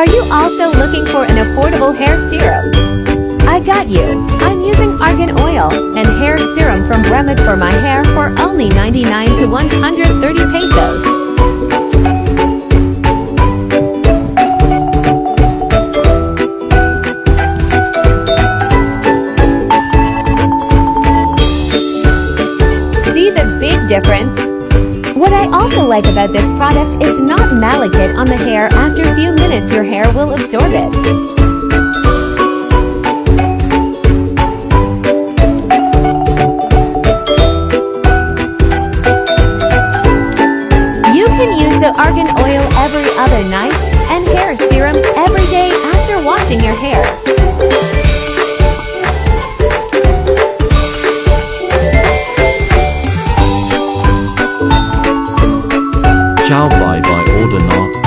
Are you also looking for an affordable hair serum? I got you. I'm using argan oil and hair serum from Bremod for my hair for only 99 to 130 pesos. See the big difference? What I also like about this product is not malachite on the hair after a few minutes your will absorb it. the argan oil every other night and hair serum every day after washing your hair. Ciao bye bye order now.